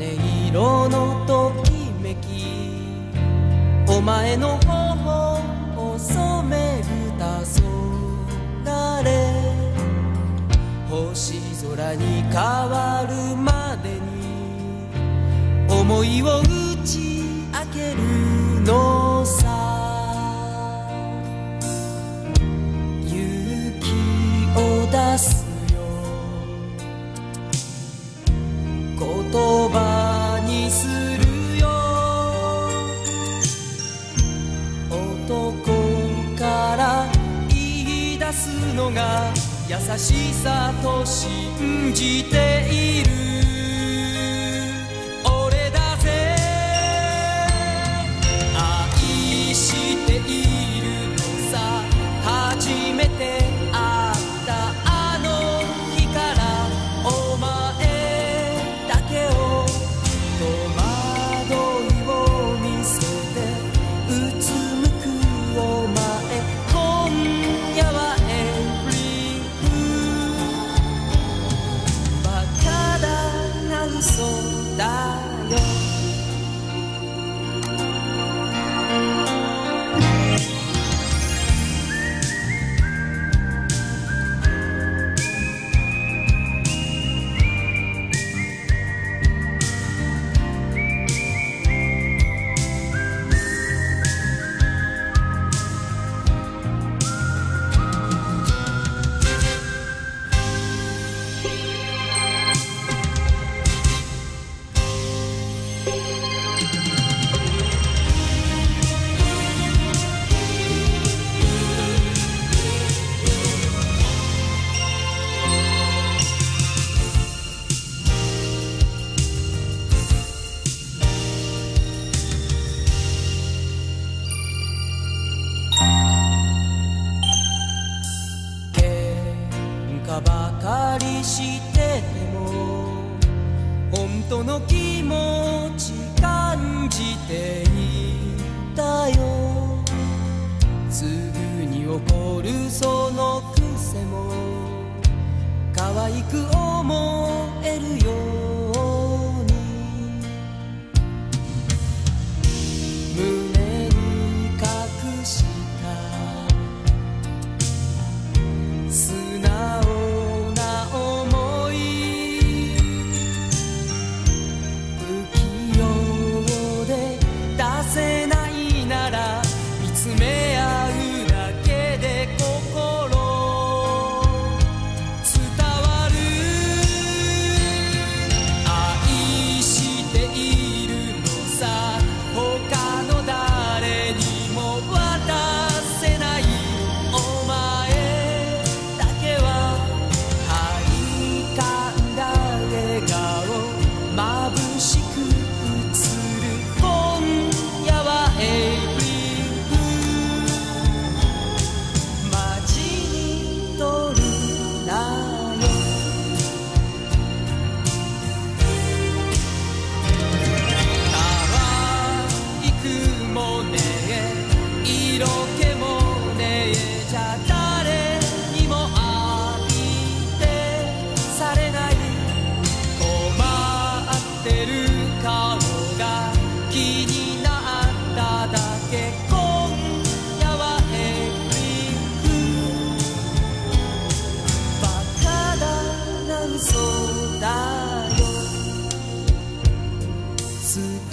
金色のときめきお前の頬を染める黄昏星空に変わるまでに思いを打ち明けるしさと信じている。俺だぜ。愛しているのさ。初めて。ばかりしてても本当の気可愛く思えるよ思。